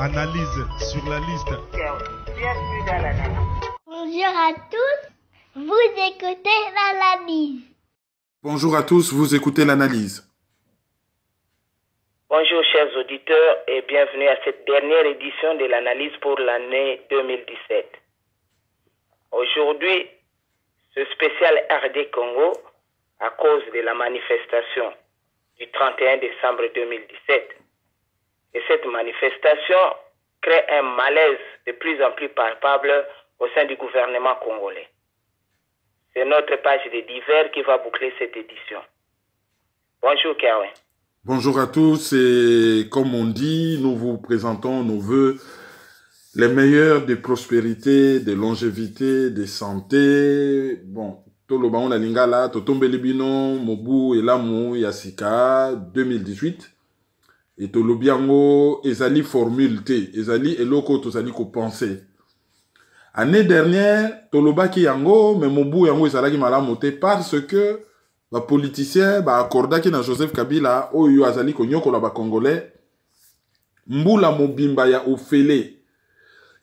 Analyse sur la liste Bienvenue dans l'analyse. Bonjour à tous, vous écoutez l'analyse. Bonjour à tous, vous écoutez l'analyse. Bonjour chers auditeurs et bienvenue à cette dernière édition de l'analyse pour l'année 2017. Aujourd'hui, ce spécial RD Congo, à cause de la manifestation du 31 décembre 2017, et cette manifestation crée un malaise de plus en plus palpable au sein du gouvernement congolais. C'est notre page de divers qui va boucler cette édition. Bonjour Kawen. Bonjour à tous et comme on dit, nous vous présentons nos voeux les meilleurs de prospérité, de longévité, de santé. Bon, toloba on la lingala, totombeli bino, mobu elamu yasika 2018. Et tolobi yango ezali formule te, ezali eloko tozali kopenser. Année dernière, tolobaki yango, mais mobu yango ezalaki malamu te parce que bapoliticien baakordaki na joseph kabila oyo azali konyokola bacongolais mbula mobimba ya ofele.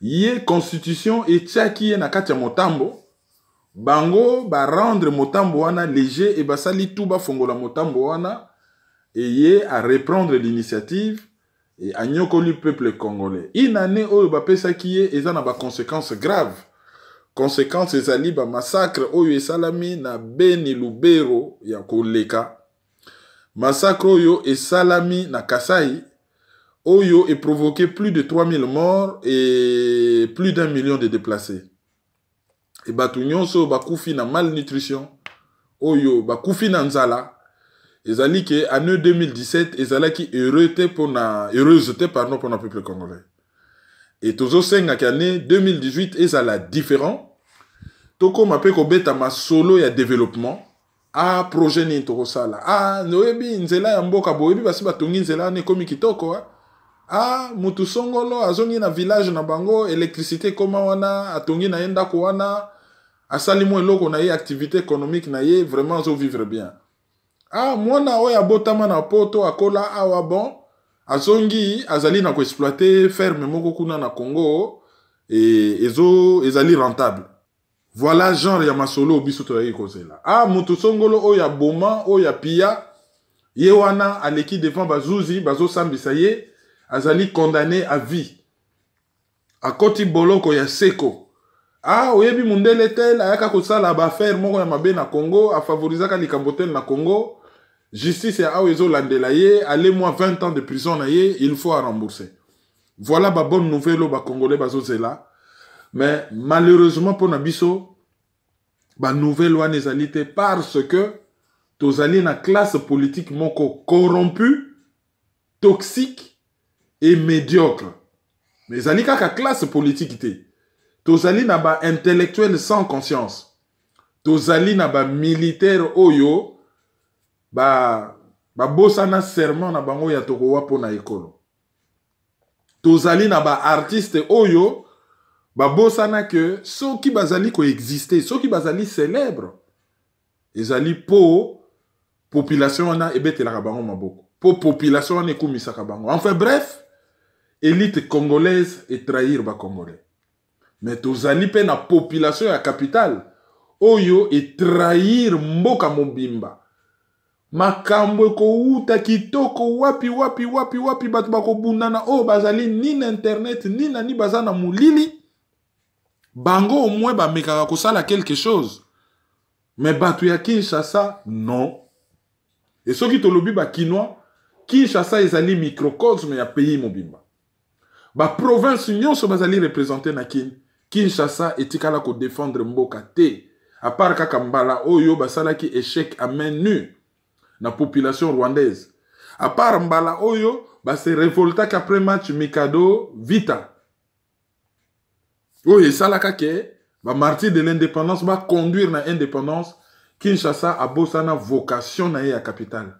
Ye constitution etiaki ye na kati ya motambo. Bango barendre motambo wana léger e basali tu bafongola motambo wana e ye areprendre l'initiative e anyokoli peuple congolais. Une année oyo bapesaki ye eza na baconséquence grave conséquence ezali bamassacre oyo esalami na beni lubero ya koleka. Massacre oyo esalami na kasai oyo eprovoqué plus de 3000 morts et plus d'un million de déplacés. E bato nyonso bakufi na malnutrition oyo bakufi na nzala ezali ke année 2017 ezalaki heureux te mpona heureuse te pardon mpona peuple congolais. E tozosengaki année 2018 ezala différent. Tokóma mpe kobeta masolo ya développement. A projet nini tokosala? A oyebi nzela ya mboka boyebi basi batongi nzela wana ekómi kitoko a a mutu songolo azongi na village na bango électricité ekóma wana atongi na ye ndako wana asali mwa eloko na ye activité économique na ye vraiment azovivre bien a mwana oyo abotama na poto akola awa bon azongi azali na koexploite ferme moko kuna na congo e, ezo ezali rentable. Voilà genre ya masolo oyo biso toyaki kozela. Ah moto songolo oyo aboma oyo apia ye wana aleki devant bazuzi bazosambisa ye azali condamné à vie. Akoti boloko ya seko. Ah oyebi mundele tel ayaka kosala baaffaire moko ya mabe na congo afavorizaka likambo tel na congo justice ya awa ezolandela ye ale mwa 20 ans de prison na ye il faut arembourse voilà babonne nouvelle oyo bacongolais bazozela. Mais malheureusement mpona biso banouvelle wana ezali te parce que tozali na classe politique moko corrompu toxique et médiocre. Mais ezali kaka classe politique te. Tozali na baintellectuel sans conscience. Tozali na bamilitaire oyo babosana ba serment na bango ya tokowa mpo na ekolo. Tozali na baartiste oyo babosana ke soki bazali koexiste soki bazali célèbre ezali mpo population wana ebetelaka bango maboko. Mpo population wana ekumisaka bango. Enfin bref élite congolaise etrahir bacongolais mais tozali mpe na population ya capitale oyo etrahir mboka mobimba makambo ekowuta kitoko wapi wapi wapi wapi bato bakobundana. Oyo bazali ni na internet ni na ni baza na molili? Bango moins bamekaka kosala quelque chose. Me bato ya kinshasa non. E soki tolobi bakinois kinshasa ezali microcosme ya pays mobimba. Baprovince nyonso bazali représente na kini kinshasa etikala kodefendre mboka te. Apart kaka mbala oyo basalaki échec à main nue na population rwandaise. Apart mbala oyo base révoltaki après match mikado vita. Oyo esalaka ke bamartir de l'indépendance baconduire na indépendance kinshasa abosana vocation na ye capitale.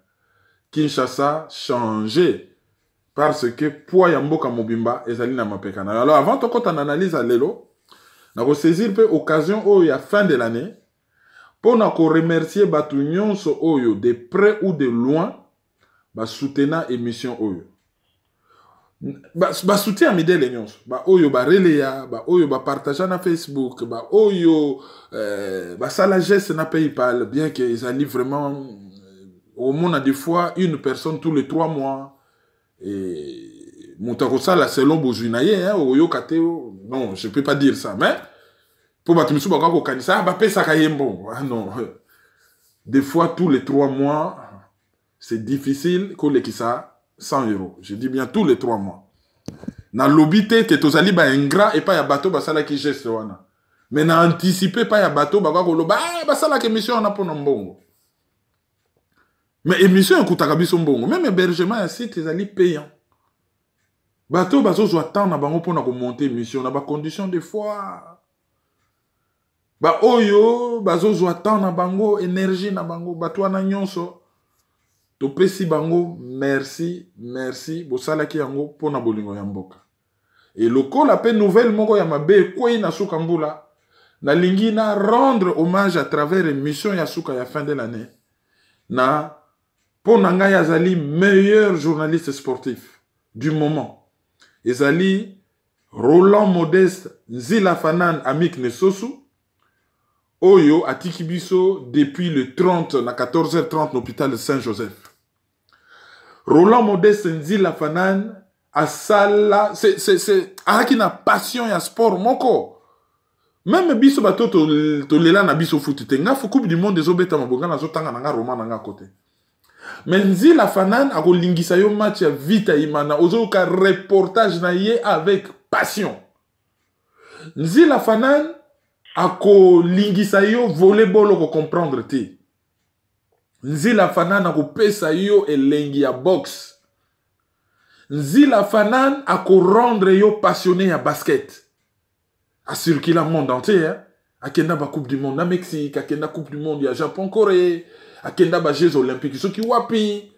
Kinshasa change parce que poids ya mboka mobimba ezali na mapeka na yo. Alors avant tokɔta na analyse ya lelo nakosaisir mpe occasion oyo ya fin de l'année mpo na koremercier bato nyonso oyo de près ou de loin basoutenant émission oyo. Basoutien ya midele nyonso. Baoyo bareleya baoyo bapartagea na facebook baoyo euh, basala geste na paypal bien que ezali vraiment omona des fois une personne tous les trois mois. Moto akosala selon bozwi na ye oyoka te non je peux pas dire ça mais mpo bato misusu bakoka kokanisa bapesaka ye mbongo ah non des fois tous les trois mois c'est difficile kolekisa 100 euros. Je dis bien tous les trois mois. Nalobi te ke tozali baingrat epai ya bato basalaki geste wana. Me na anticipe epai ya bato bakoka koloba basalaka émission wana mpona mbongo. Me émission ekutaka biso mbongo. Meme hébergement ya site ezali payant. Bato bazozwa temps na bango mpona komonte émission na bacondition de fois baoyo bazozwa temps na bango énergie na bango bato wana nyonso. Topesi bango merci merci bosalaki yango mpona bolingo ya mboka. E lokola mpe nouvelle moko ya mabe ekwei na suka mbula nalingi na rendre hommage à travers émission ya suka ya fin de l'année na mpo na ngai azali meilleur journaliste sportif du moment. Ezali roland modeste nzila fanan amik nesosu oyo atiki biso depuis le 30 na 14h30 na hôpital saint joseph roland modeste nzila fanan asala azalaki na passion ya sport moko. Meme biso bato tolela na biso futi te nga coupe du monde ezobeta mabonga nazotanga na nga roman na nga kote. Me nzila fanan akolingisa yo match ya vita imana ozoyoka reportage na ye avec passion. Nzila fanan akolingisa yo volleyball okocomprendre te. Nzila fanan akopesa yo elengi ya boxe nzila fanan akorendre yo passionné ya basket. Acircula monde entier akenda bacoupe du monde na mexique akenda coupe du monde ya japon corée akenda bajeux olympique soki wapi?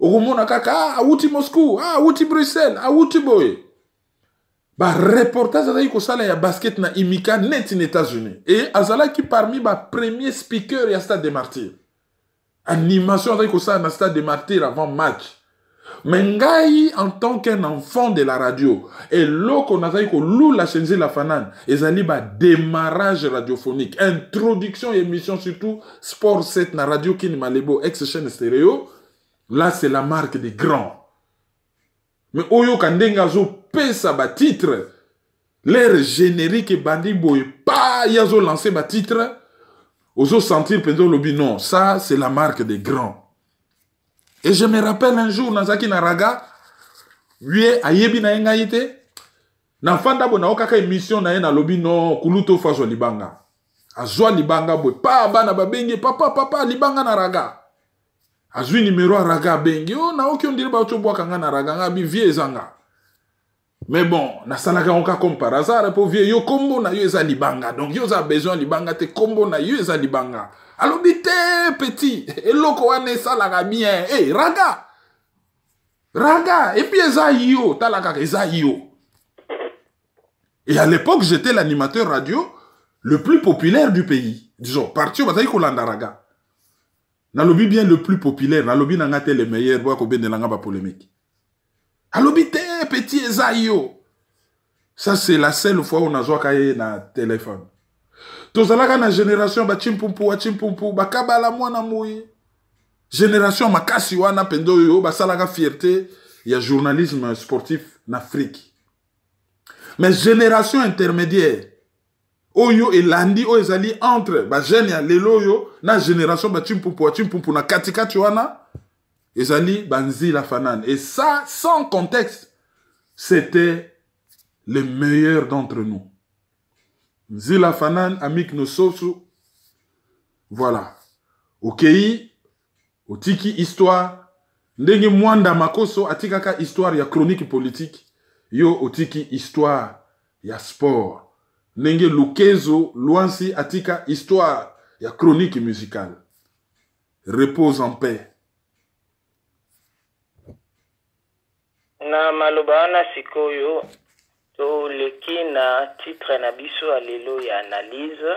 Okomona kaka ah, awuti moscou ah, awuti bruxelles awuti boye bareportage azalaki kosala ya basket na imika neti na états-unis e azalaki parmi bapremier speaker ya stade de martyr animation azalaki kosala na stade de martyr avant match. Me ngai en tant qu'un enfant de la radio eloko nazali kolula chez nzela fanan ezali badémarrage radiophonique. Introduction émission surtout sport 7 na radio kini malebo ex chaîne stéréo. Là c'est la marque des grands me oyoka ndenge azopesa batitre l'air générique ebandi boye pa ye azolanse batitre ozosentir mpenza olobi non ça c'est la marque des grands. Et je me rappelle un jour nazalaki na raga ye ayebi na ye ngai te na mfanda boye émission na ye nalobi non kulutu fo azwa libanga. Azwa libanga boye pa bana babengi papa papa libanga na raga azwi nimero ya raga abengi o naoki ondire baotobwaka nga na raga nga bi vie mais bon nasalaka yango ka comme par hasard mpo vie yo kombo na yo eza libanga. Donc yo oza besoin libanga te kombo na yo eza libanga. Alobi te petit. Eloko wana esalaka bien. E hey, raga! Raga epuis eza yo tala kaka eza yo. Et à l'époque j'étais l'animateur radio le plus populaire du pays. Disons parti oyo kolanda raga nalobi bien le plus populaire nalobi na nga te le meilleur boya kobendela nga bapolémique alobi te petit eza yo ça c'est la seule fois oyo nazwaka ye na téléphone. Tozalaka na génération bachimpumpu bachimpumpu bakabala mwana moi génération makasi wana mpenza oyo basalaka fierté ya journalisme sportif na afrique. Mais génération intermédiaire oyo elandi oyo ezali entre. Bajeune ya lelo oyo na génération bachimpupu bachimpupu na katikati wana. Ezali banzila fanane et ça sans contexte c'était le meilleur d'entre nous. Nzila fanane amik nososu voilà. Okei otiki histoire. Ndenge mwanda makoso atikaka histoire ya chronique politique yo otiki histoire ya sport ndenge lukezo lwansi atika histoire ya chronique musicale. Repose en paix. Na maloba wana sikoyo toleki na titre na biso ya lelo ya analyse.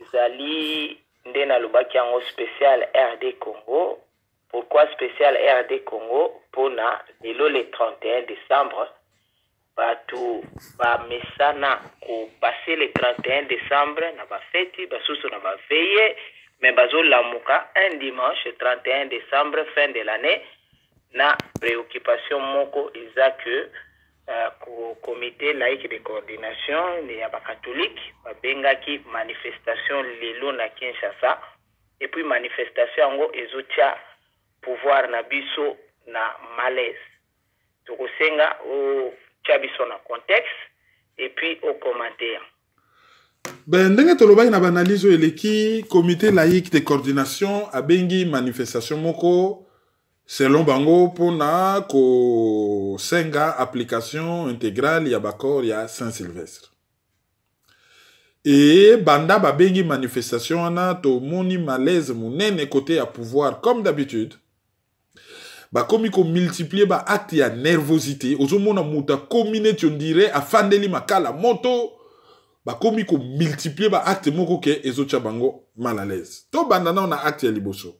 Ezali nde nalobaki yango spécial rd congo. Pourquoi spécial rd congo? Mpona lelo le 31 décembre bato bamesana kopase le 31 décembre na bafeti basusu na baveye me bazolamuka un dimanche 31 décembre fin de l'année na préoccupation moko eza que uh, ko comité laïque de coordination ya bakatholike babengaki manifestation lelo na kinshasa epuis manifestation yango ezotia pouvoir na biso na malaise. Tokosenga otia biso na contexte epuis ocommentaire ben ndenge tolobaki na baanalyse oyo eleki comité laïque de coordination abengi manifestation moko selon bango mpona kosenga application intégrale ya baccord ya saint sylvestre e banda babengi manifestation wana tomoni malaise monene kote ya pouvoir comme d'habitude bakomi komultiplie baacte ya nervosité. Ozomona moto akomi neti ondire afandeli makala moto. Bakomi komultiplie baacte moko ke ezotia bango mal à l'aise. Tobanda nao na acte ya liboso.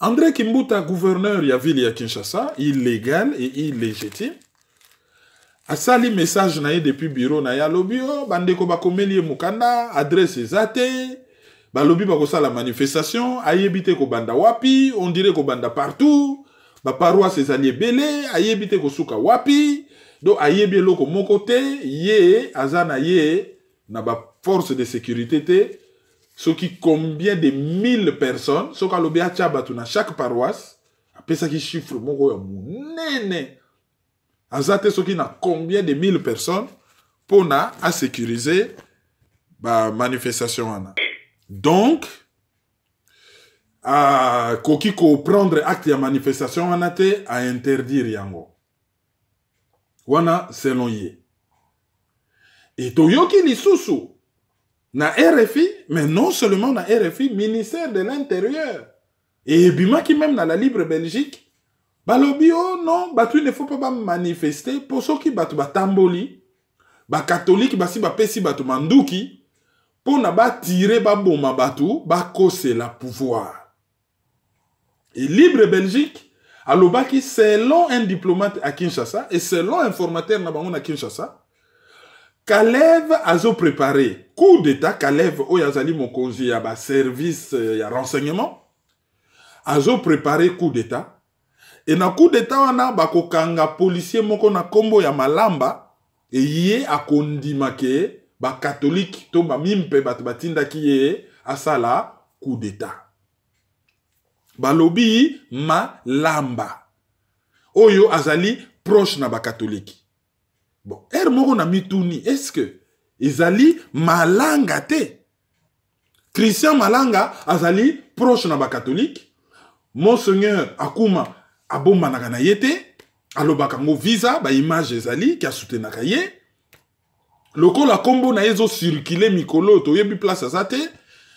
André kimbuta gouverneur ya ville ya kinshasa illégal et illégitime asali message na ye depuis bureau na ye. Alobi o bandeko bakomeli ye mokanda adresse eza te balobi bakosala manifestation ayebi te kobanda wapi on dirait kobanda partout. Baparoise ezali ebele ayebi te kosuka wapi. Do ayebi eloko moko te ye aza na ye na baforce de sécurité te. Soki combien de mille personnes soki alobi atya bato na chaque paroisse apesaki chiffre moko ya monene. Aza te soki na combien de mille personnes mpona asécuriser bamanifestation wana donc akoki koprendre acte ya manifestation wana te ainterdire yango. Wana selon ye. E toyoki lisusu na rfi mais non seulement na rfi ministère de l'intérieur. Ebimaki même na la libre belgique balobi o non bato il ne faut pas bamanifeste mpo soki bato batamboli bakatolike basi bapesi bato manduki mpo na batire baboma bato bakosela pouvoir. Et libre belgique alobaki selon un diplomate à kinshasa et selon informateur na bango na kinshasa kaleve azoprépare coup d'état kaleve oyo azali mokonzi ya baservice ya renseignement azoprépare coup d'état. E na coup d'état wana bakokanga policier moko na nkombo ya malamba eye akondima ke bakatolike to bamimpe bato batindaki ye asala coup d'état. Balobi malamba. Oyo azali proche na bakatolike bon ere moko na mituni est ce que ezali malanga te? Christian malanga azali proche na bakatolike monseigneur akuma abombanaka na ye te alobaka yango visa baimage ezali ki asutenaka ye lokola nkombo na ye ezocircule mikolo toyebi place aza te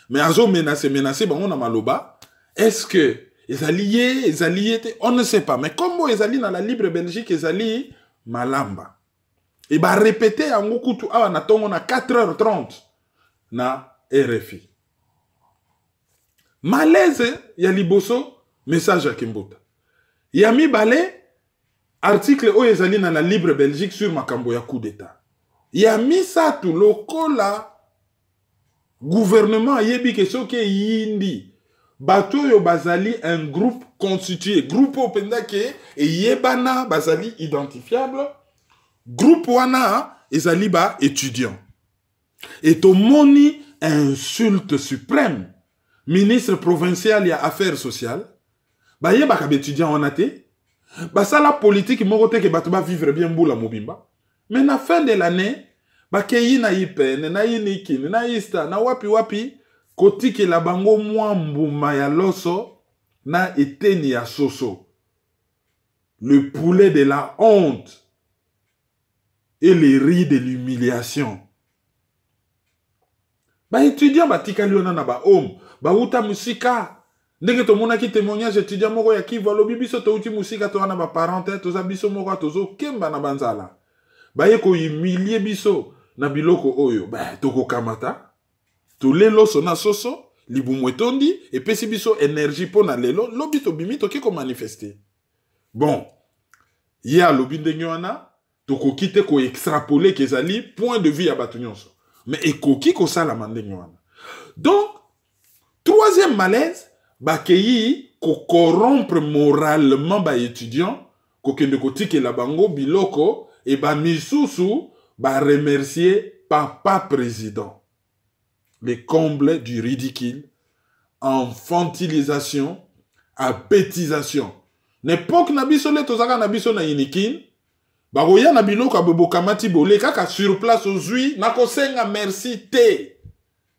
me azomenase menase bango na maloba. Est-ce que ezali ye ezali ye te? On ne sait pas. Mais nkombo ezali na la libre belgique ezali malamba. E barepete yango kutu awa na ntongo na 4h30 na rfi malaise ya liboso message ya kimbuta ya mibale article oyo ezali na la libre belgique sur makambo ya coup d'état ya misato lokola gouvernement ayebi ke soki eyindi bato oyo bazali un groupe constitué groupe oyo mpenza ke eyebana bazali identifiable groupe wana ezali baétudiant et tomoni insulte suprême ministre provincial ya affaires sociales bayebaka baétudiant wana te basala politike moko te ke bato bavivre bien mbula mobimba mais na fin de l'année bakei na ipene na inikini na ista na wapi wapi kotikela bango mwa mbuma ya na eteni ya soso. Le poulet de la honte et les riz de l'humiliation. Baétudiant batikali wana na bahome bauta mosika ndenge tomonaki témoignage étudiant moko ya kivu alobi biso touti mosika to wana baparent te toza biso moko tozokemba na banzala baye kohumilie biso na biloko oyo. Ba tokokamata tolie loso na soso libumu etondi epesi biso énergie mpo na lelo. Lobi tobimi toke komanifeste bon ye alobi ndenge wana tokoki te koextrapole ke ezali point de vue ya bato nyonso. Mais ekoki kosalama ndenge wana. Donc troisième malaise bakei kokorompre moralement baétudiant kokende kotikela bango biloko e bamisusu baremercier papa président le comble du ridicule infantilisation abétisation. Na époke na biso nde tozalaka na biso na inikine bakoya na biloko ya bobokamati bole kaka sur place ozwi nakosenga merci te.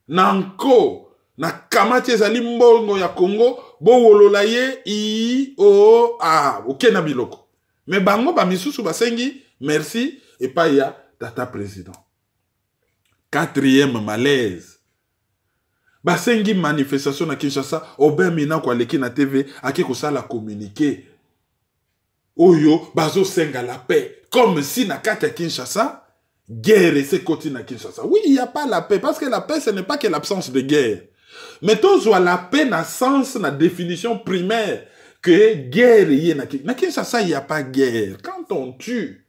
Na nko na kamati ezali mbongo ya congo bowolola ye i o a oke na biloko. Me bango bamisusu basengi merci. Epai ya tata président. Quatrième malaise. Basengi manifestation na kinshasa obin minako aleki na tv ake kosala communiqué. Oyo la paix. Comme si na kati kinshasa guerre esekoti na kinshasa. Oui il y a pas la paix parce que la paix ce n'est pas que l'absence de guerre. Mais tozwa la paix na sens na définition primaire que guerre ye na, kinshasa il y a pas guerre. Quand on tue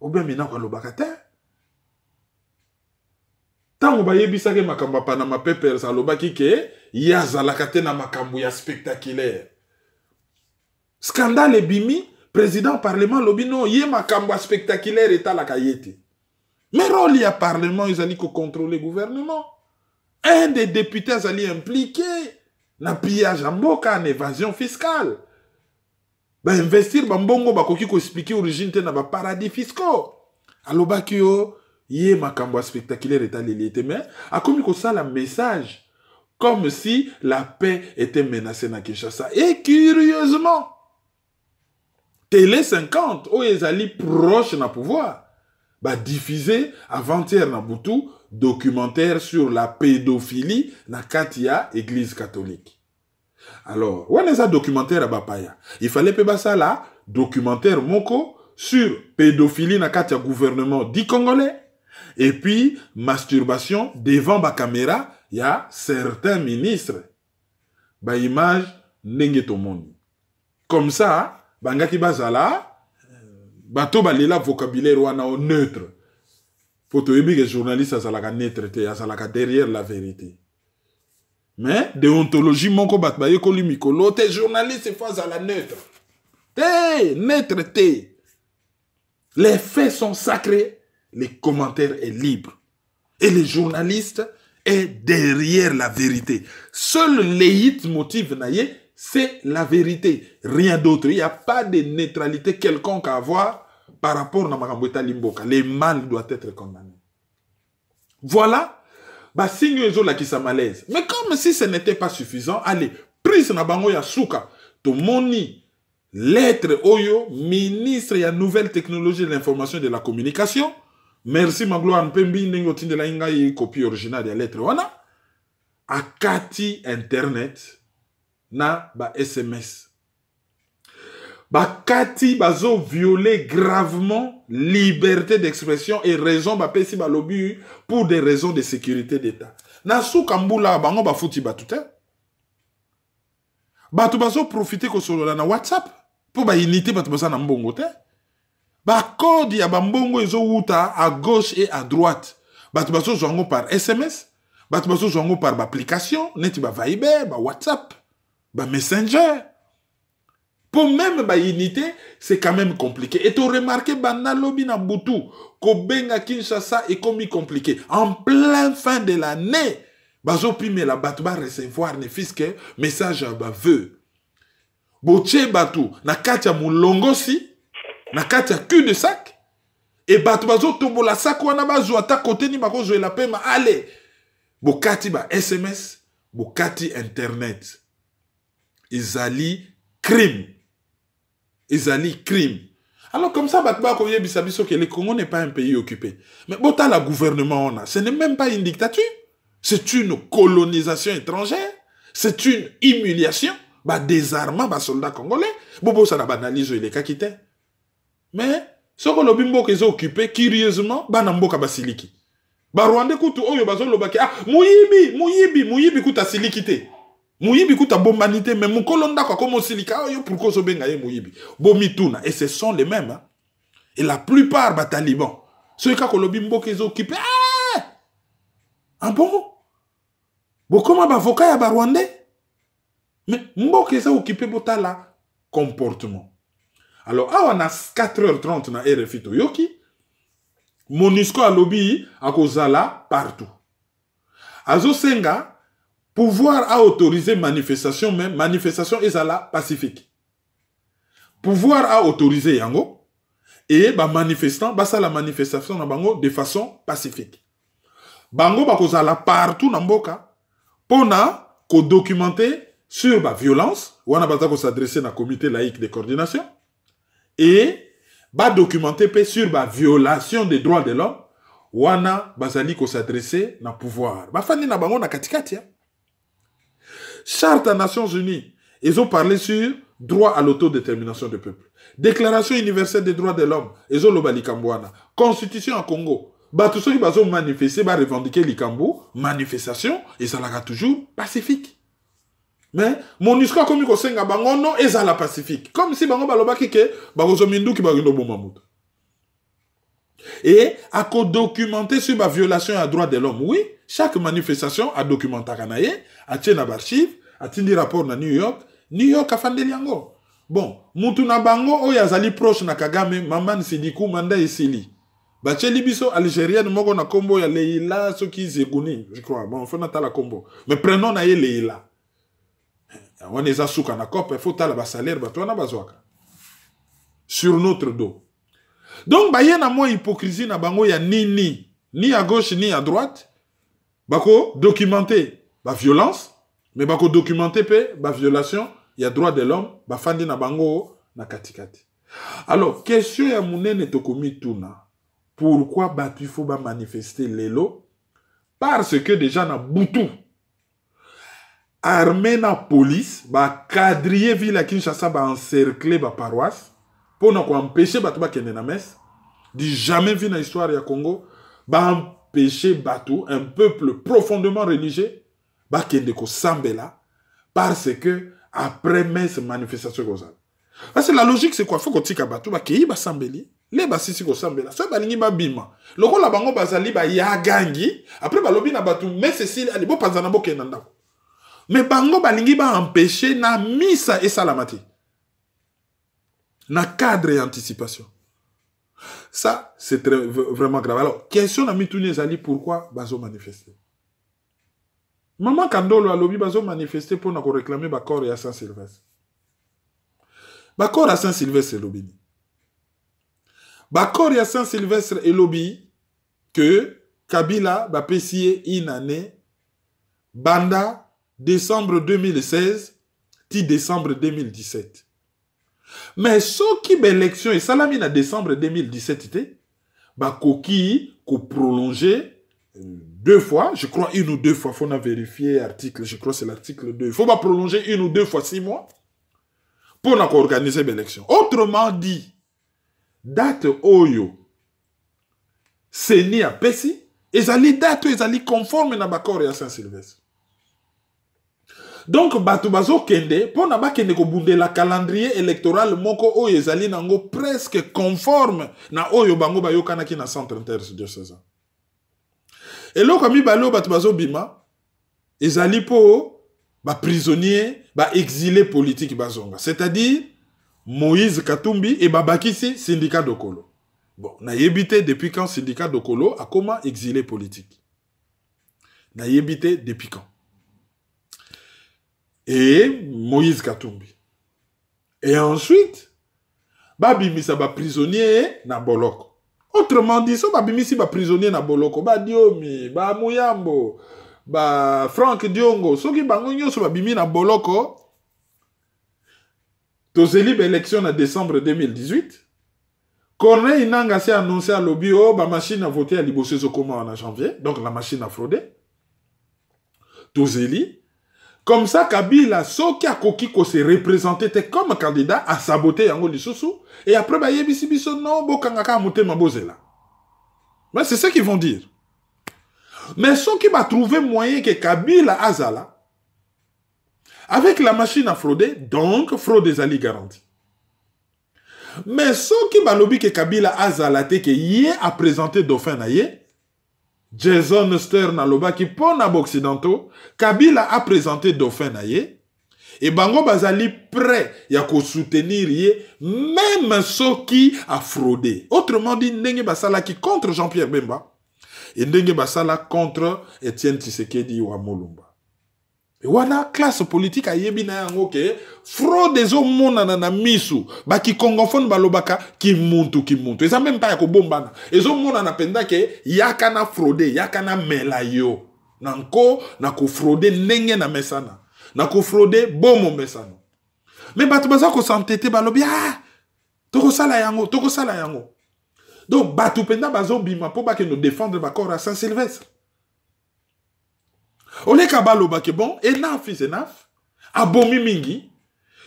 obin minako alobaka te ntango bayebisaki makambo ya panama papers alobaki ke ye azalaka te na ya spectaculaire. Scandale ebimi président parlement alobi no ye makambo ya spectaculaire etalaka ye te mais role ya parlement ezali kocontrôle gouvernement. Un des députés azali impliqué na pillage ya mboka na évasion fiscale bainvestir bambongo bakoki koexplike origine te na baparadis fiscaux. Alobaki yo ye makambo ya spectaculaire etaleli ye te mais akomi kosala message comme si la paix était menacée na kinshasa. Et curieusement télé 50 oyo ezali proche na pouvoir badiffuse avant-hier na butu documentaire sur la pédophilie na kati église catholique alors wana eza documentaire ya bapaya. Il fallait mpe basala documentaire moko sur pédophilie na kati gouvernement du congolais. Et puis masturbation devant bacaméra ya certains ministres. Baimage ndenge tomoni comme ça bangaki bazala bato balela vocabulaire wana o neutre. Po toyebi ke journaliste azalaka neutre te azalaka derrière la vérité mais déontologie moko bato bayekoli mikolo te journaliste efo azala neutre. Te neutre te les faits sont sacrés les commentaires est libre. Et le journaliste est derrière la vérité. Seul leitmotiv na ye c'est la vérité. Rien d'autre. Il n'y a pas de neutralité quelconque à avoir par rapport na makambo etali mboka. Le mal doit être condamné voilà basingi oyo ezolakisa malaise. Mais comme si ce n'était pas suffisant allez prise na bango ya suka. Tomoni lettre oyo ministre ya nouvelle technologie de l'information et de la communication. Merci magloire mpembi ndenge otindelai ngai copie originale ya lettre wana. Akati internet na ba sms bakati bazoviole gravement liberté d'expression et raison bapesi balobi pour des raisons de sécurité d'état. Na suka mbula bango bafuti bato te. Bato bazoprofite kosolola na whatsapp mpo baunité bato baza na mbongo te. Bakode ya bambongo ezowuta à gauche et à droite. Bato bazozwa yango par sms bato bazozwa yango par baapplication neti baviber bawhatsapp bamessenger même baunité c'est quand même compliqué. Et toremarke banda lobi na butu kobenga kinshasa ekomi compliqué. En plein fin de l'année bazopimela bato barecevoir ne fiske message ya baveu botie na kati ya molongosi na kati cul de sac e bato bazotombola sak wana bazwa ata kote nini bakozwela pema ale bokati ba sms bokati internet. Ezali crime ezali crime. Alors comme ça bato bakoyebisa biso ke le congo n'est pas un pays occupé. Mais botala gouvernement wana ce n'est même pas une dictature. C'est une colonisation étrangère. C'est une humiliation. Badésarmement basoldat congolais. Bobosana baanalyse oyo elekaki te mais soki olobi mboka eza occupé curieusement bana mboka basiliki barwandais kutu oyo bazolobaki ah moyibi moyibi moyibi kutu asiliki te moyibi kutu abombani te me mokolo ndako akoma osilika oyo pourkui ozobenga ye moyibi bomituna et ce sont les mêmes hein? et la plupart bataliban soki kaka olobi mboka eza occupé ah! ah bon? Bokoma bavoka ya barwandais me mboka eza occupé botala comportement. Alors awa na 4h30 na rfi toyoki monusco alobi akozala partout. Azosenga pouvoir aautoriser manifestation mais manifestation ezala pacifique. Pouvoir aautoriser yango e bamanifestant basala manifestation na bango de façon pacifique. Bango bakozala partout na mboka mpona kodocumente sur baviolence wana baza kosadresse na comité laïque de coordination et badocumente mpe sur baviolation des droits de l'homme wana bazali kosadresse na pouvoir. Bafandi na bango na katikati ya charte ya nations unies. Ezoparle sur droit à l'autodétermination du peuple déclaration universelle des droits de l'homme. Ezoloba likambo wana constitution ya congo. Bato soki bazomanifeste barevendike likambo. Manifestation ezalaka toujours pacifique. Mais monusco akomi kosenga bango no ezala pacifique. Comme si bango balobaki ke bakozwa minduki bakende oboma moto et akodocumente sur baviolation ya droit de l'homme oui chaque manifestation adocumentaka na ye atie na baarchive atindi rapport na new york. New york afandeli yango. Bon mutu na bango oyo azali proche na kagame mamani sidiku manda esili batieli biso algérienne moko na nkombo ya leila soki zeguni je crois. Bon fo natala nkombo mais prénom na ye leila. Wana eza suka na cope fo tala basalaire bato wana bazwaka. Sur notre dos. Donc baye na mwa hypocrisie na bango ya nini ni à gauche ni à droite bakodocumente baviolence mais bakodocumente mpe baviolation ya droit de l'homme bafandi na bango na katikati. Alors question ya monene tokomi tuna. Pourquoi bato ifo bamanifeste lelo? Parce que déjà na butu armée na police bacadrie ville ya kinshasa baencercle baparoisse mpona koempêche bato bakende na messe. Du jamais vu na histoire ya congo baempêche bato un peuple profondément religieux bakende kosambela parce que après messe manifestation ekozala parce que la logique c'est quoi? Fo kotika bato bakei basambeli le basisi kosambela soki balingi babima. Lokola bango bazali bayagangi après balobi na bato messe esili ali bopanza na bokenda ndako me bango balingi baempêche na misa esalama te na cadre ya anticipation ça c'est vraiment grave. Alors question na mituni ezali pourquoi bazomanifeste mama kandolo alobi bazomanifeste mpona koreklame bacor ya saint sylvestre bacor ya saint sylvestre elobi nini bacor ya saint sylvestre elobi que kabila bapesi ye une année. Banda décembre 2016 ti décembre 2017 mais soki baélection esalami na décembre 2017 te bakoki koprolonger deux fois. Je crois une ou deux fois faut na vérifier article je crois c'est l'article 2 il faut baprolonger une ou deux fois six mois pour na koorganiser baélection autrement dit date oyo seni apesi ezali date oyo ezali conforme na bacor ya saint sylvestre donc bato bazokende mpona bakende kobundela calendrier électoral moko oyo ezali nango presque conforme na oyo bango bayokanaki na centre interdiocésain eloko ya mibale oyo bato bazobima ezali mpo baprisonnier baexilé politique bazonga. C'est-à-dire moïse katumbi e babakisi syndicat dokolo bon nayebi te depuis quand syndicat dokolo akóma exilé politique? Nayebi te depuis quand? Et moïse katumbi et ensuite babimisa baprisonnier na boloko. Autrement dit so babimisi baprisonnier na boloko badiomi bamuyambo bafrank diongo soki bango nyonso babimi na boloko. Tozeli baélection na décembre 2018 corneille nanga se annoncé alobi o bamachine a voté ya liboso ezokoma wana janvier donc la machine a fraudé tozeli comme ça kabila soki akoki kose représente te comme candidat asabote yango lisusu. Et après bayebisi biso non bokangaka ya motema bozela mais c'est ce qu'ils vont dire. Mais soki batrouve moyen ke kabila azala avec la machine à frauder donc fraude ezali garantie mais soki balobi ke kabila azala te ke ye apresente dauphin na ye jason stern alobaki mpo na baoccidentaux kabila apresente dauphin na ye e bango bazali prêt ya kosoutenir ye même soki afraude autrement dit ndenge basalaki contre jean-pierre bemba e ndenge basala contre etienne tshisekedi wa molumba wana classe politique ayebi na yango ke fraude ezomonana na misu. Bakikongophone balobaka kimuntu kimuntu. Eza meme mpa ya kobombana. Ezomonana mpenza ke yaka na fraude yaka na mela yo. Na nko na kofraude ndenge na mesana. Na kofraude bomo mesano me bato baza kosantete balobi ah tokosala yango tokosala yango. Donc bato mpenza bazobima mpo bakende défendre bacor ya saint sylvestre oleka balobaki bon enaf is enaf abomi mingi.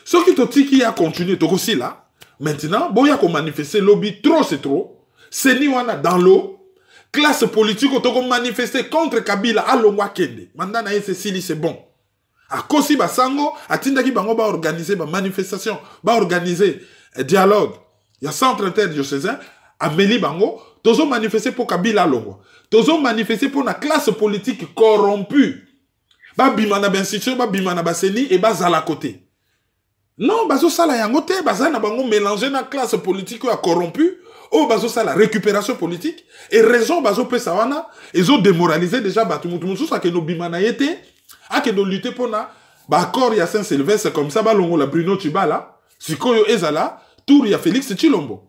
Soki totiki ya continue tokosila maintenant boya komanifeste lobi trop c'est trop. Seni wana dans l'eau. Classe politique tokomanifeste contre kabila alongwa akende manda na ye sesili c'est bon. Akosi basango atindaki bango baorganize bamanifestation baorganize eh, dialogue. Ya centre interdiocésain ameli bango tozomanifeste mpo kabila alongwa tozomanifeste mpo na classe politique corrompu babima na bainstitution babima na baseni e bazala kote non bazosala yango te baza na bango mélange na classe politique oyo ya corrompu oyo bazosala récupération politique e raison bazopesa wana ezodémoralize déjà bato motu mosusu akende obima na ye te akende olute mpona baaccord ya saint sylvestre comme ça balongola bruno chibala sikoyo ezala tour ya félix chilombo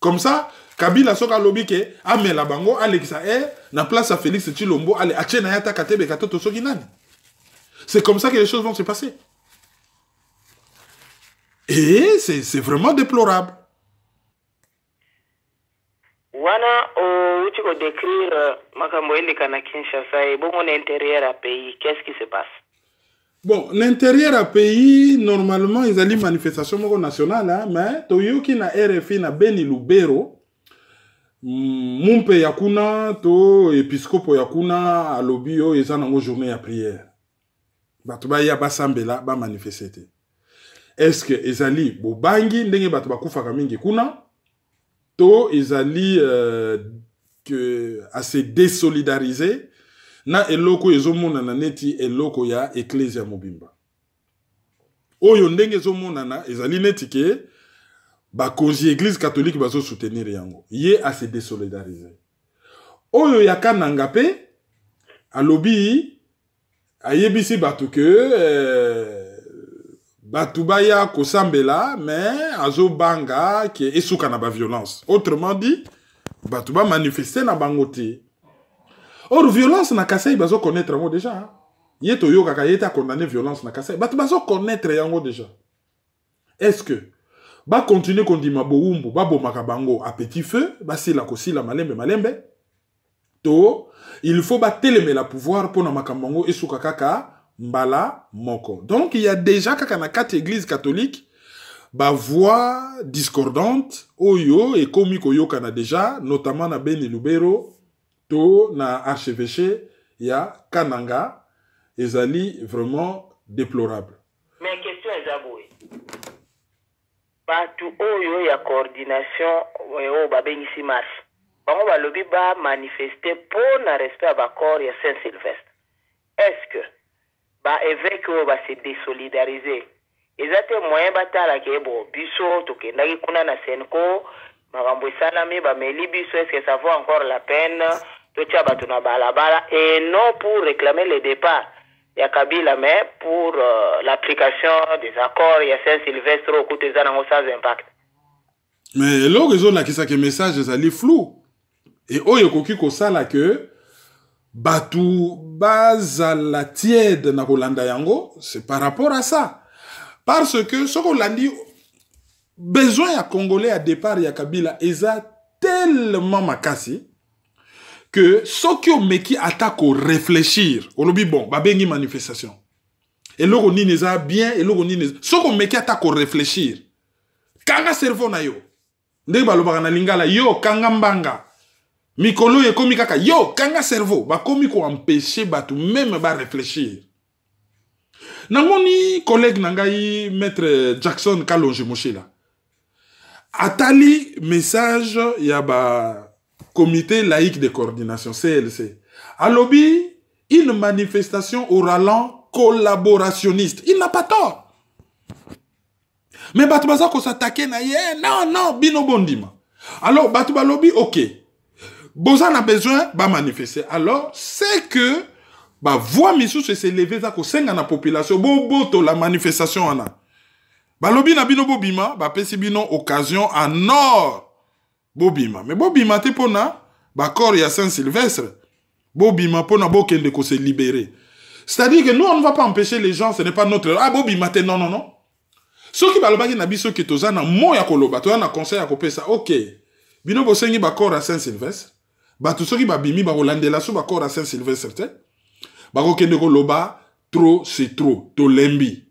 comme ça kabila soki alobi ke amela bango alekisa e na place ya félix chilombo ale atie na ye ataka te beka toto soki nani. C'est comme ça que les choses vont se passer. Et c'est vraiment déplorable. Wana outi kodécrire euh, makambo eleka na kinshasa ebongo na intérieur ya pays qu'est-ce qui se passe? Bon l'intérieur ya pays normalement ezali manifestation moko nationale hein, mais toyoki na rfi na beni lubero mumpe ya kuna to episcopo ya kuna alobi oyo eza nango journée ya prière. Bato baya basambela bamanifeste te. Est-ce ezali bobangi ndenge bato bakufaka mingi kuna? To ezali euh, que ase désolidariser na eloko ezomonana neti eloko ya eklezia mobimba. Oyo ndenge ezomonana ezali neti ke bakonzi eglise catholique bazosoutenir yango. Ye ase désolidariser. Oyo ya kananga mpe alobi ayebisi bato ke eh, bato baya kosambela mais azobanga ke esuka na baviolence autrement dit bato bamanifeste na bango te. Or violence na kasai bazokonaître yango déjà hein. ye toyokaka ye te akondamne violence na kasai. Bato bazokonaître yango déjà. Est-ce que bakontinue kondima bowumbu babomaka bango a petit feu basila kosila malembe malembe. To il faut batelemela pouvoir mpona makambo yango esuka kaka mbala moko. Donc il y a déjà kaka na kati église catholique bavoix discordante oyo ekomi koyokana déjà notamment na beni lubero to na archevêché ya kananga ezali vraiment déplorable mais question eza boye bato oyo ya coordination oyo babengisi marche. Bango balobi bamanifeste mpona respect ya bacor ya saint sylvestre est ce que baévêque oyo base désolidarize eza te moyen batalaka ye bo biso tokendaki kuna na senco makambo esalami bameli biso est ce que ça vaut encore la peine? Totia bato na balabala et non pour réclamer le départ ya kabila mais pour euh, l'application des accords ya saint sylvestre oyo kuta eza nango sans impact. Mais eloko ezolakisaka message ezali flou e oyo ekoki kosala ke bato bazala tiede na kolanda yango c'est par rapport à ça. Parce que soki olandi besoin ya congolais ya départ ya kabila eza tellement makasi que soki omeki ata korefléchir olobi bon babengi manifestation. Eloko nini eza bien eloko nini soki omeki ata korefléchir kanga cerveau na yo. Ndenge balobaka na lingala yo kanga mbanga. Mikolo oyo ekomi kaka yo kanga cerveau. Bakomi koempêche bato meme barefléchir namoni collègue na ngai maître jackson kalonge moshila atali message ya bacomité laïque de coordination clc alobi une manifestation au ralent collaborationniste. Il n'a pas tort. Mais bato baza kosatake na non non bino bondima. Alors bato balobi ok. Boza na besoin bamanifeste alors c'est que bavoix misusu eseleve eza kosenga na population. Bobotola manifestation wana balobi na bino bobima bapesi bino occasion en or bobima. Me bobima te mpona bacor ya saint sylvestre bobima mpona bokende kose libérer c'est-à-dire que nous on ne va pas empêcher les gens ce n'est pas notre ah bobima te non non non. Soki balobaki na biso ke toza na mo ya koloba toza na conseil ya kopesa ok. Bino bosengi bacor ya saint sylvestre bato soki babimi bakolandela so bacor ya saint sylvestre te bakokende koloba trop c'est trop. Tolembi.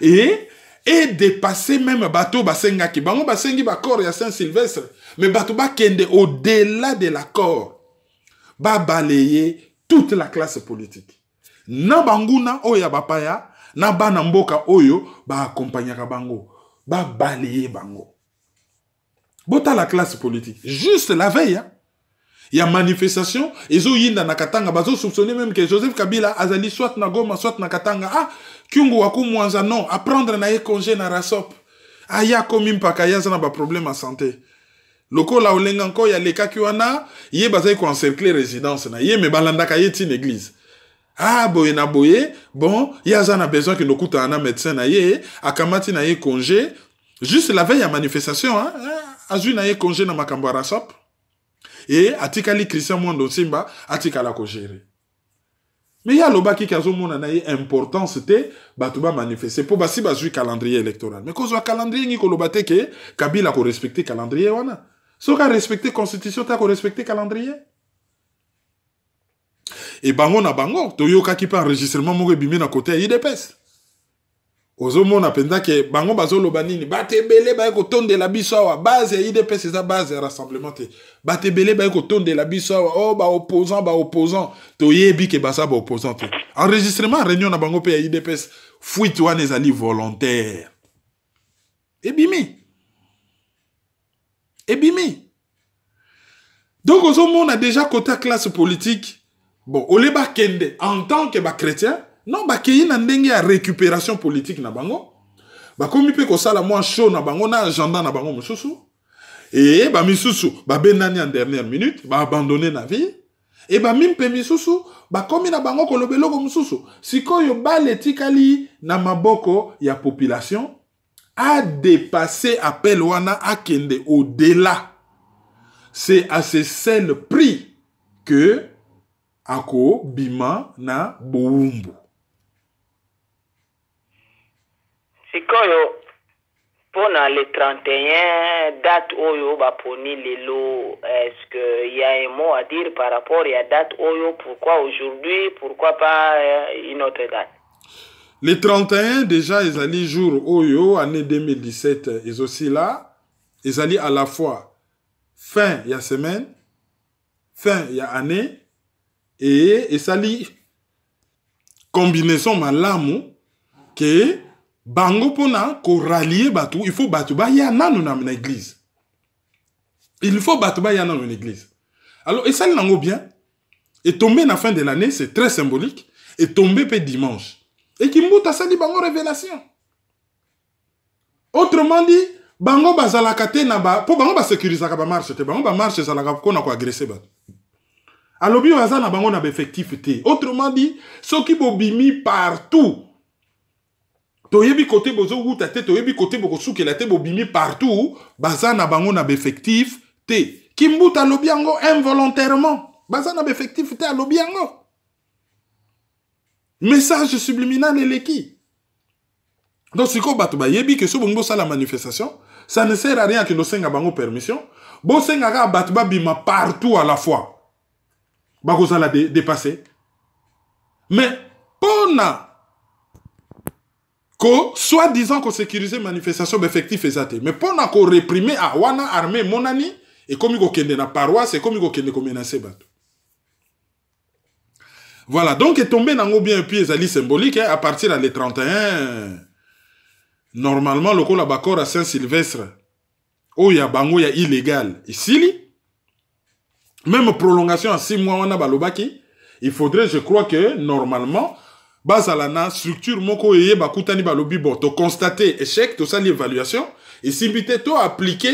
Et et dépasser même bato basengaki. Bango basengi bacor ya saint sylvestre mais bato bakende au-delà de l'accord babalaye toute la classe politique. Na banguna oyo ya bapaya na bana mboka oyo baakompagnaka bango. Babalaye bango. Botala classe politique. Juste la veille hein? Ya manifestation ezoyinda na katanga bazosoupçonne même ke joseph kabila azali soit na goma soit na katanga. Ah kyungu wakumwanza non aprendre na ye congé na rasop. Aya akomi mpaka ye aza na baproblème ya santé. Lokola olenga nko alekaki wana ye bazali koencercle résidence na ye me balandaka ye ntina église ah boye na boye bon ye aza na besoin kende okutana na médecin na ye akamati na ye congé. Juste la veille ya manifestation hein? azwi na ye congé na makambo ya rasop e atikali christian mwando nsimba atikala kogere me ye alobaki ke azomona na ye importance te bato bamanifeste mpo basi bazwi calendrier électoral. Me kozwa calendrier ngi koloba te ke kabila korespecte calendrier wana soki arespecte constitution te akorespecte calendrier. E bango na bango. Toyokaki mpe enregistrement moko ebimi na kote ya idps ozomona mpenza ke bango bazoloba nini? Bato ebele baye kotondela biso awa. Base ya idps eza base ya rassemblement te. Bato ebele baye kotondela biso awa. O baopposant baopposant toyebi ke baza baopposant te. Enregistrement réunion na bango mpe ya idps fuite wana ezali volontaire. Ebimi. Ebimi. Donc ozomona déjà côté classe politique. Bon ole bakende. En tant que bachrétien non bakei na ndenge ya récupération politique na bango. Bakomi mpe kosala mwa show na bango na agenda na bango mosusu. E bamisusu babendani en dernière minute baabandone na vie. E bamimpe misusu bakomi na bango koloba eloko mosusu. Sikoyo bale etikali na maboko ya population adépasse appel wana akende au-delà. C'est à ce seul prix que akobima na bowumbu sikoyo mpona le 31 date oyo baponi lelo est-ce que y a un mot à dire par rapport ya date oyo? Pourquoi aujourd'hui? Pourquoi pas euh, une autre date? Le 31 déjà ezali jour oyo année 2017 ezosila ezali à la fois fin ya semaine fin ya année e esali combinaison malamu ke bango mpona korallie bato il faut bato baya nanu na, na église. Il faut bato baya nano na église. Alors esali nango bien etombe na fin de l'année c'est très symbolique etombe mpe dimanche. Ekimbuta asali bango révélation. Autrement dit bango bazalaka te na ba mpo bango basécurisaka bamarche te bango bamarche ezalaka mpona koagrese bato alobi oyo aza na bango na baeffectif te. Autrement dit soki bobimi partout toyebi kote bozowuta te toyebi kote bokosukela te bobimi partout baza na bango na baeffectif te. Kimbuta alobi yango involontairement. Baza na baeffectif te alobi yango. Message subliminal eleki. Donc sikoyo bato bayebi ke so bongi bosala manifestation ça ne sert à rien ke bango permission. Bosenga kaka bato babima partout à la fois. Bakozala dépassé. Mais mpona ko soi-disant kosécurize manifestation baeffectif eza te mais mpona koreprime ah wana armé emonani ekomi kokende na paroisse ekomi kokende komenase bato voilà donc etombe nango bien puis ezali symbolique hein, à partir ya le 31 normalement lokola baccord ya saint sylvestre oyo ya bango ya illégal. Esili même prolongation ya 6 mois balobaki il faudrait je crois que normalement bazala na structure moko oyo eye bakutani balobi bon toconstate échec tosali évaluation. Esimbi to appliqué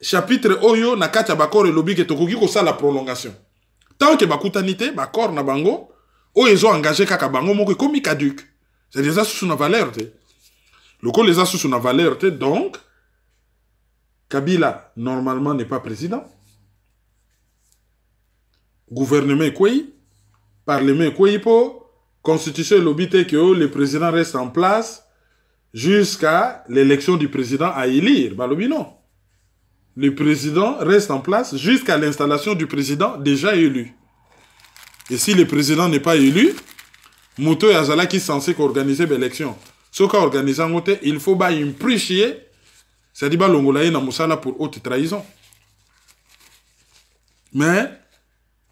chapitre oyo na kati ya baccord elobi ke tokoki kosala prolongation. Tant ke bakutani te baccord na bango oyo ezoengage kaka bango moko ekomi caduc. C'est-à-dire na valeur te. Lokola eza susu na valeur donc kabila normalement n'est pas président. Gouvernement ekwei parlement ekwei mpo constitution ke o le président reste en place jusqu'à l'élection du président à élire. Non. Le président reste en place jusqu'à l'installation du président déjà élu. Et si le président n'est pas élu moto oyo azalaki censé koorganize baélection soki aorganize yango te il faut ye c'est-à-dire ye na mosala pour haute trahison. Mais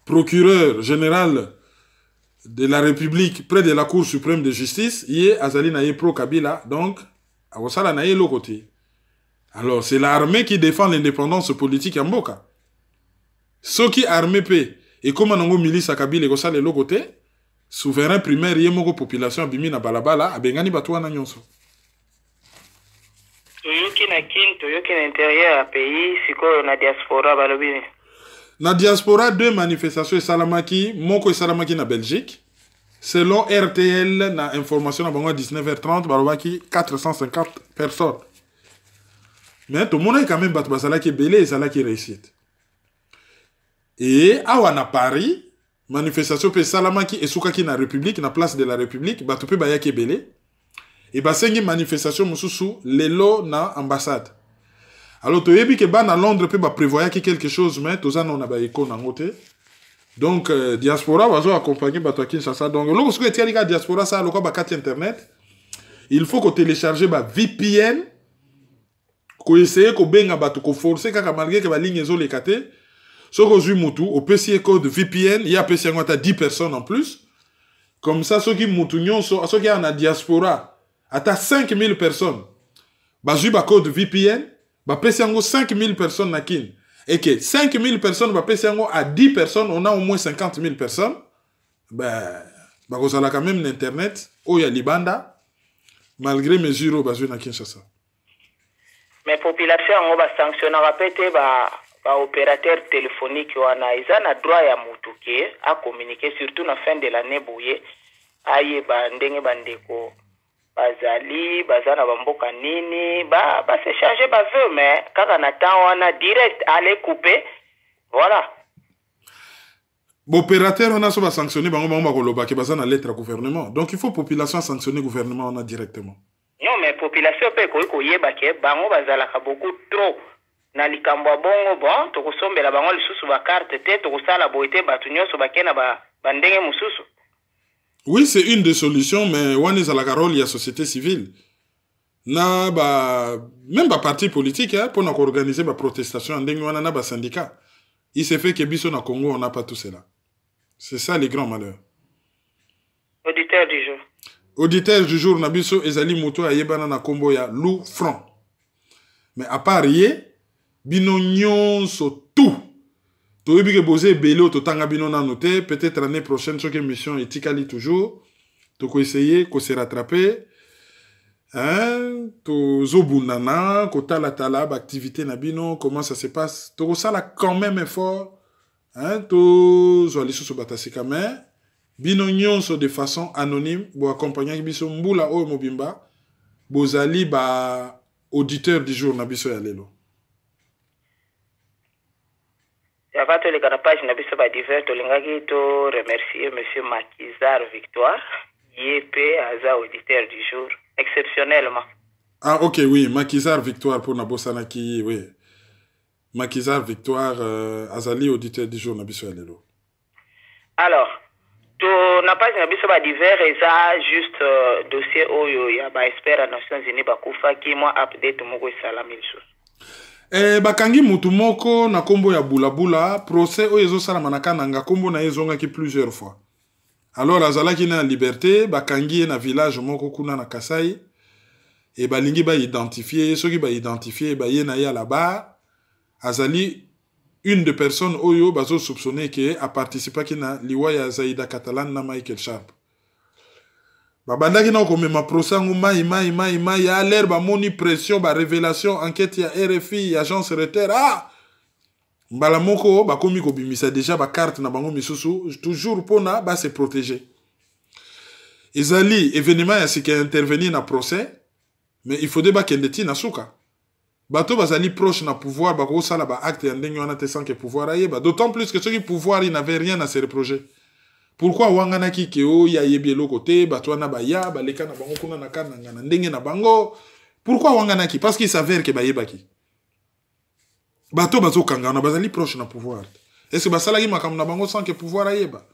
procureur général de la République près de la Cour suprême de justice, ye azali na ye pro Kabila, donc akosala na ye eloko te. Alors c'est l'armée qui défend l'indépendance politique ya mboka. Soki armée pe ekoma nango milice ya Kabila ekosala eloko te, souverain primaire ye moko population abimi na balabala abengani bato wana nyonso. toyoki na kini toyoki na intérieur ya pays sikoyo na diaspora balobi Na diaspora, deux manifestations esalamaki, moko esalamaki na Belgique. Selon RTL, na information na bango à 19h30, balobaki 450 personnes. Monde est quand même bato bazalaki belé ezalaki réussite. Et awa na Paris, manifestation pe esalamaki esukaki na République, na place de la République, bato pe bayaki belé. Et basengi manifestation mosusu lelo na ambassade. Alors toyebi ke bana londres mpe baprévoyaki quelque chose mais toza nano na baeko nango te. Donc euh, diaspora bazo accompagne bato ya kinshasa. Donc eloko soki etikali kaka diaspora sala lokwa bakati internet il faut kotélécharge ba vpn koessaye kobenga bato koforce kaka malgré ke baligne ezoleka te. Soki ozwi mutu opesi ye code vpn ye apesi yango ata 10 personnes en plus. Comme ça soki mutu nyonso soki aya na diaspora ata 5000 personnes bazwi bacode vpn bapesi yango 5000 personnes na kini eke 5000 personnes bapesi yango à 10 personnes on a au moins 50 000 personnes. Ben, bakozala quand même na internet oyo ya libanda. Malgré mesure oyo bazwi na kinshasa. Mais population yango basanctionnaka mpe te ba baopérateur téléphonique wana. Eza na droit ya motu ke acommunique surtout na fin de l'année boye ayeba ndenge bandeko bazali baza na bamboka nini? Ba baveu mais kaka na temps wana direct ale coupe voilà. Baopérateur wana so basanctionne bango bango bakolobaki baza na lettre ya gouvernement. Donc il faut population asanctionne gouvernement wana directement. Non mais population mpe ekoki koyeba ke bango bazalaka beaucoup trop. Na likambo ya bongo bon tokosombela bango lisusu bakarte te tokosala boye te bato nyonso bakei na bandenge mosusu oui c'est une des solutions mais wana ezalaka role ya société civile. Na ba même baparti politique mpona koorganize baprotestation ya ndenge wana na basyndicat il se fait que biso na congo on n'a pas tout cela. C'est ça le grand malheur. Auditeur du jour. Auditeur du jour na biso ezali moto ayebana na nkombo ya lou franc. Mais à part ye bino nyonso tout toyebi ke boza ebele oyo totanga bino nano te peut-être année prochaine soki émission etikali toujours tokoessaye kose rattrape tozobundana kotalatala baactivité na bino comment ça se passe. Tokosala quand même effort tozwa lisusu bato ya sika mais bino nyonso de façon anonyme boaccompagnaki biso mbula oyo mobimba bozali ba auditeur du jour na biso ya lelo avant toleka na page na biso badiver tolingaki toremercier monsieur makizar victoire ye mpe aza auditeur du jour exceptionnellement Ah, ok, oui, Makizar Victoire pour Nabosanaki, oui. Makizar Victoire, euh, Azali, auditeur du jour, Nabiso Alelo. alors to na page na biso badiver eza juste euh, dossier oyo ya baexpert ya nations unis bakufaki mwa update moko esalami lisusu Eh, bakangi mutu moko na kombo ya bulabula procès oyo ezosalama na kananga na ye ezongaki plusieurs fois. Alors azalaki na liberté bakangi ye na village moko kuna na kasai e balingi baidentifie ye soki baidentifie baye na ye ala bar azali une de personnes oyo bazosoupçonne ke aparticipaki na liwa ya zaida catalan na michael sharp babandaki na komema procès yango mai mai mai mai. Ya lere bamoni pression barévélation enquête ya rfi agence reter. Ah! Mbala moko bakomi kobimisa deja bakarte na bango misusu toujours mpona base protéger. Ezali événement ya sika intervenir na procès mais il faudrait bakende ti na suka. Bato bazali proche na pouvoir bakosala baacte ya ndenge wana te sans ke pouvoir ayeba d'autant plus que soki pouvoir il n'avait rien à se reprocher pourquoi awanganaki ke oyo ayebi eloko te bato wana baya baleka na bango kuna na kananga na ndenge na bango. Pourquoi awanganaki parce qu'il s'avère ke bayebaki bato bazokangana bazali proche na pouvoir. Est ce basalaki makambo na bango sans ke pouvoir ayeba?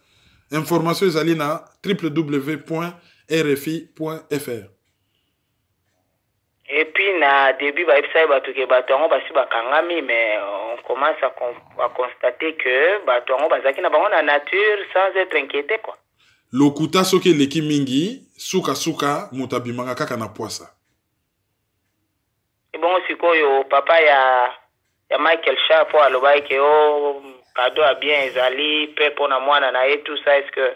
Information ezali na www rfi fr et puis na début bayebisaki bato ke bato yango basi bakangami mais on commence à, con, à constater que bato yango bazalaki na bango na nature sans être inquiété quoi. Lokuta soki eleki mingi sukasuka moto abimaka kaka na pwasa ebongo sikoyo papa ya ya michael sharp oyo alobaki ke o kado ya bien ezali mpe mpona mwana na ye tout ça est ce que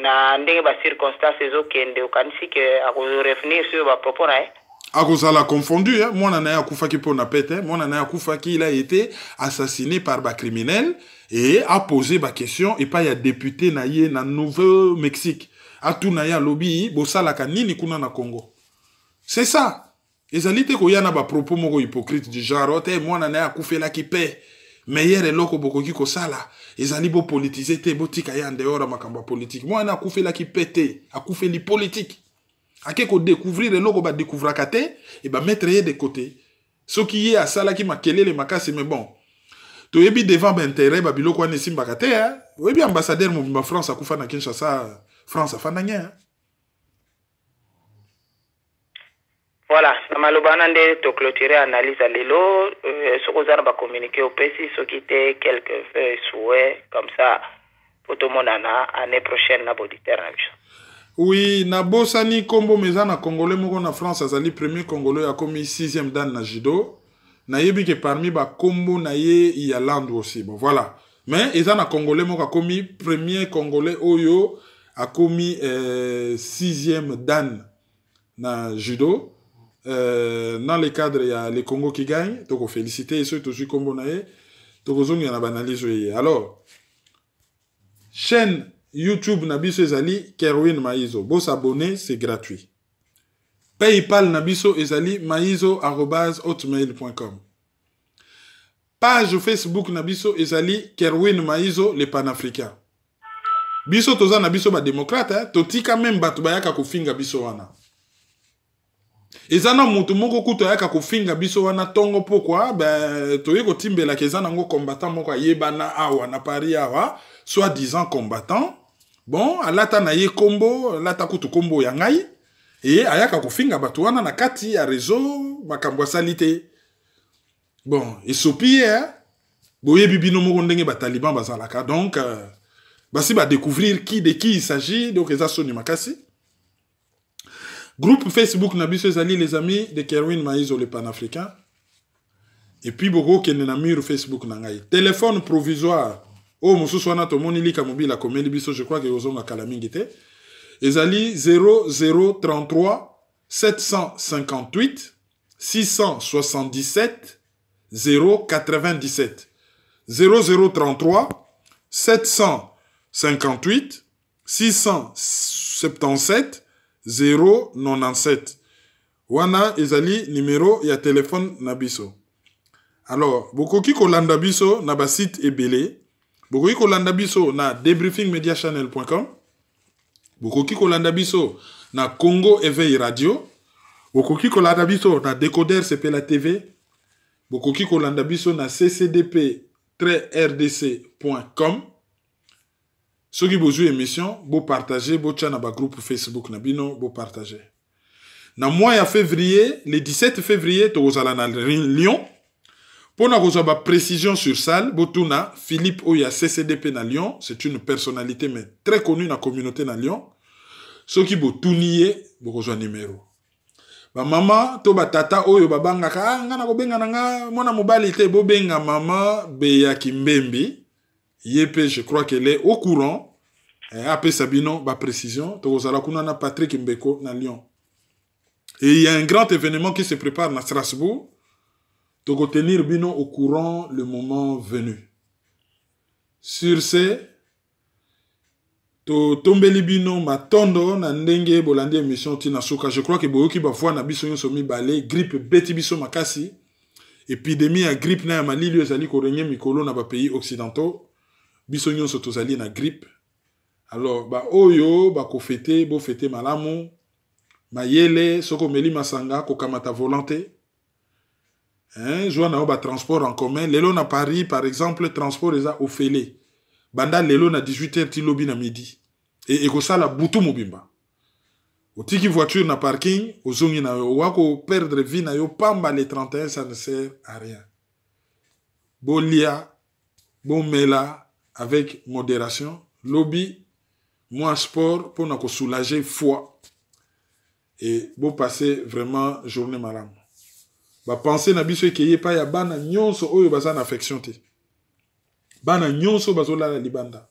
na ndenge bacirconstance ezokende okanisi ke akorevenir sur bapropos na ye akozala confondu eh? mwana na ye akufaki mpo na pete mwana na ye akufaki il a été assassiné par bacriminel e apose baquestion epai ya député na ye na nouveau mexique atuna ye alobi bosalaka nini kuna na congo. C'est ça. Ezali te koya na bapropos moko hypocrite du genre te mwana na ye akufelaki mpe meilleur eloko bokoki kosala. Ezali bopolitize te botika ye andeor ya makambo ya politike mwana akufelaki mpe te akufeli politike ake kodécouvrir eloko badécouvraka te e bamettre ye de côté. Soki ye asalaki makelele makasi mais bon. Toyebi devant baintérêt babiloko wana esimbaka te eh? oyebi ambassadeur mobimba france akufa na kinshasa france afandangi eh? voilà. Na maloba wana nde toclôture analyse ya lelo. Euh, soki oza na bacommuniqué opesi soki te quelque veu souhait comme ça po tomonana année prochaine na bauditeur na oui nabosani nkombo meza na congolais moko na france azali premier congolais oyo akomi 6e dan na judo. Nayebi ke parmi bakombo na ye ya land aussi. Bon voilà. Mais eza na congolais moko akomi premier congolais oyo akomi euh, 6e dan na judo. Euh, dans le cadre ya le congo qui gagne. Tokofélicite ye soki tozwi nkombo na ye. Tokozongela na baanalyse oyo ye alors chaîne youtube na biso ezali kerwin maizo. Bosabone c'est gratuit. Paypal na biso ezali maizo arobase hotmail.com page facebook na biso ezali kerwin maizo le panafricain biso toza na biso bademokrate eh? totika meme bato bayaka kofinga biso wana. Eza na motu moko kutu ayaka kofinga biso wana ntongo pokwa toye kotimbelaka eza nango combattant moko ayebana awa na paris awa soit disant combattant bon alata na ye kombo alata kutu kombo ya ngai e ayaka kofinga bato wana na kati ya réseau makambo asali te. Bon esopi ye boyebi bino moko ndenge bataliban bazalaka. Donc euh, basi badécouvrir qui de qui il s'agit. Donc eza soni makasi. Groupe facebook na biso ezali les amis de kerwin maizo le panafricain. Et puis bokokende na mur facebook na ngai. Téléphone provisoire oyo mosusu wana tomoni lika mobile akomeli biso je crois ke ozonga kala mingi te. Ezali 0033 758 677 097 0033 758 677 097 wana ezali numero ya telefone na biso. Alors bokoki kolanda biso na basite ebele bokoki kolanda biso na debriefingmediachannel.com bokoki kolanda biso na congo éveil radio. Bokoki kolanda biso na décoder sepela tv bokoki kolanda biso na ccdp rdc.com soki émission bopartage botya na bagroupe facebook na bino bopartage na mois ya février le 17 février tokozala na lyon mpo na kozwa baprécision sur salle botuna philippe oyo ya ccdp na lyon c'est une personnalité mais très connue na communauté na lyon. Soki botuni ye bokozwa numero bamama to batata oyo babangaka ah, nga na kobenga na nga mwana mobali te bobenga mama beyaki mbembi ye mpe je crois qu'elle est au courant. Eh, apesa bino baprécision tokozala kuna na patrick mbeko na lyon. Et il y a un grand événement qui se prépare na strasbourg tokotenir bino au courant le moment venu. Sur ce totombeli bino matondo na ndenge bolandi émission ntina suka je crois ke boyoki bavoi na biso nyonso mibale grippe beti biso makasi. Epidémie ya grippe na ya malili ezali korenge mikolo na bapays occidentaux. Biso nyonso tozali na grippe. Alors baoyo bakofete bofete malamu. Mayele soki omeli masanga kokamata volant te hein, zwa na yo batransport en commun. Lelo na paris par exemple transport eza ofele. Banda lelo na 18h ti lobi na midi. E ekosala butu mobimba. Otiki voiture na parking ozongi na yo. Owa koperdre vie na yo. Pamba le 31 ça ne sert à rien. Bolia bomela avec modération. Lobi mwa sport mpona kosoulager foi. E bopase vraiment journée malamu bapense na biso ekeye epai ya bana nyonso oyo baza na affection te. Bana nyonso bazolala libanda.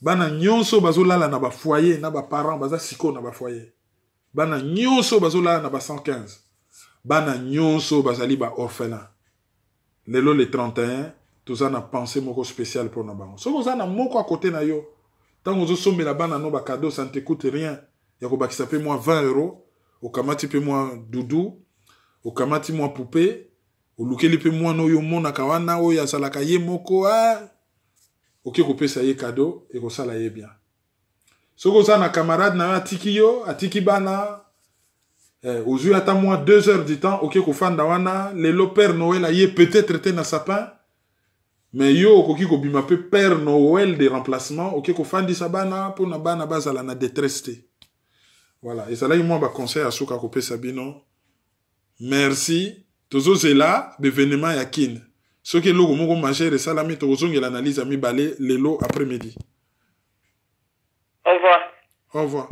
Bana nyonso bazolala na bafoyer na baparent baza sikoyo na bafoyer bana nyonso bazolala na ba 115 bana nyonso bazali baorphelin lelo le 31 toza na pensée moko spéciale mpona bango. Soki oza na moko akote na yo ntango ozosombela bana no bakado ça ne te coûte rien. Ya kobakisa mpe mwa 20 euro okamati mpe mwa dudu okamati mwa poupe olukeli mpe mwana oyo omonaka wana oyo azalaka ye moko a oke kopesa ye kado ekosala ye bien. Soki oza na camarade na yo atiki yo atiki bana eh, ozwi ata mwa 2 heures du temps oke kofanda wana lelo père noel aye peut-être te na sapin mais yo okoki kobima mpe père noel de remplacement oke kofandisa bana mpona bana bazala na détresse te. Voilà ezalaki mwa baconseil ya suka kopesa bino merci tozozela bevenema ya kine soki eloko moko majere esalami tokozongela analyse ya mibale lelo après midi Au revoir. au revoir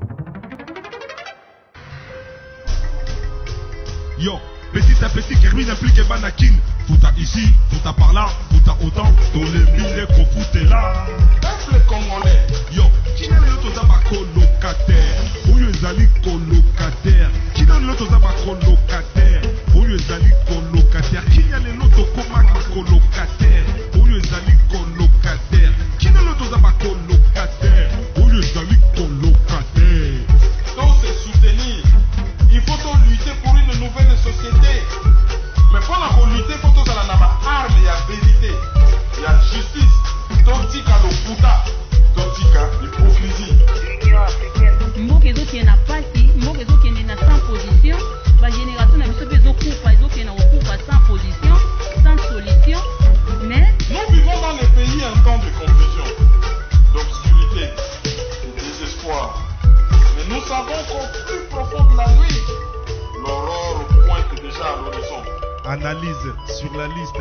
Yo, petit à petit, Kermine implique Banakin. Tout à ici, tout à par là, tout à autant. Dans les mille qu'on là. peuple congolais Yo, qui n'a le toza ba colocataire oyo ezali colocataire. Kino lelo toza bacolocataire? Oyo ezali colocataire. Kinya lelo tokoma bacolocataire oyo ezali colocataire. Analyse sur la liste.